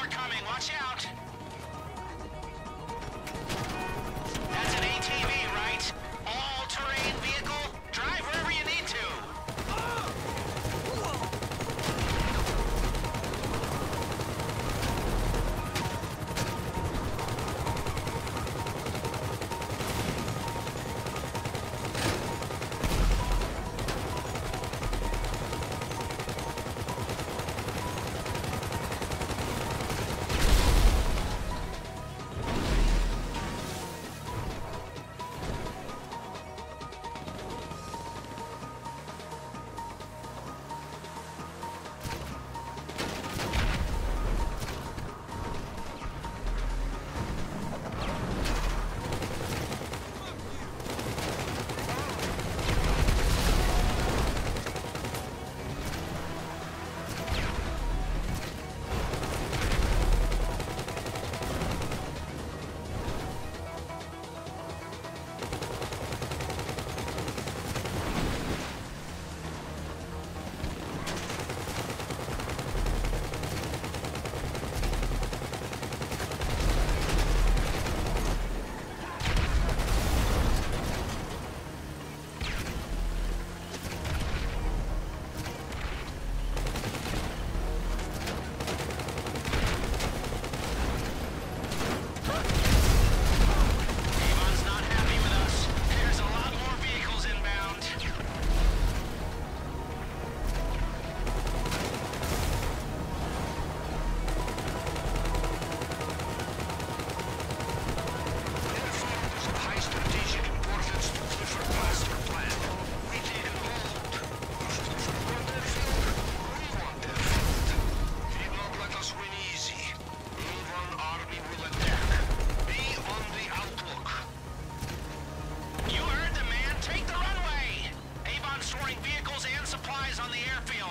more coming. Watch out.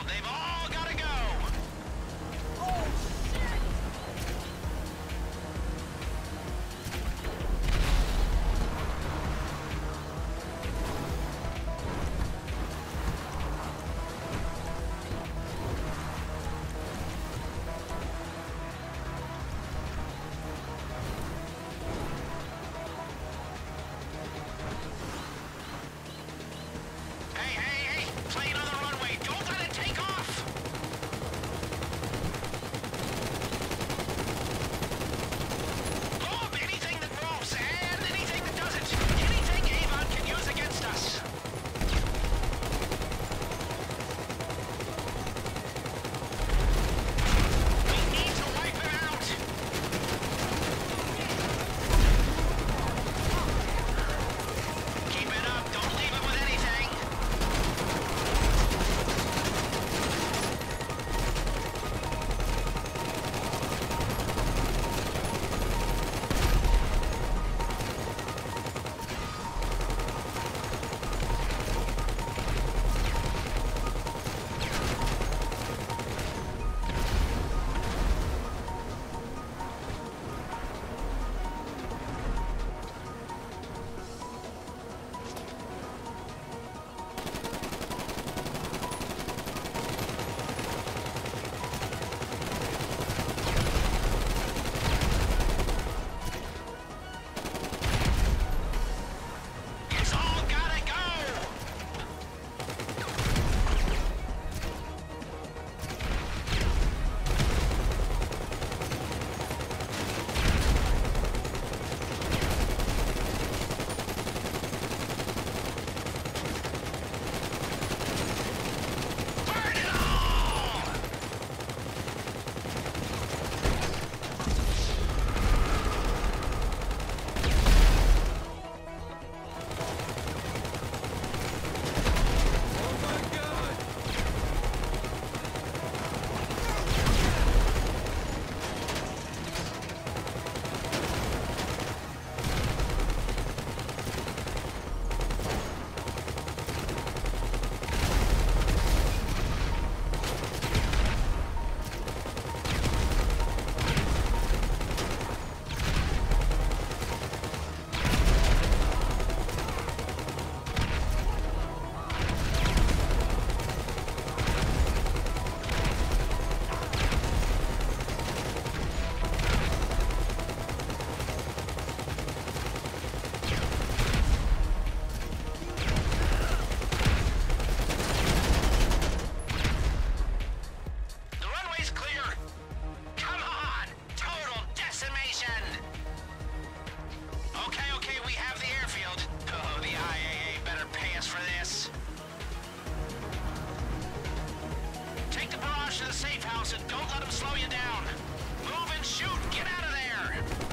They've all to the safe house and don't let them slow you down. Move and shoot! Get out of there!